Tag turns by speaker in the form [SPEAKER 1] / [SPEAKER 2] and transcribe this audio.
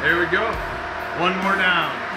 [SPEAKER 1] There we go. One more down.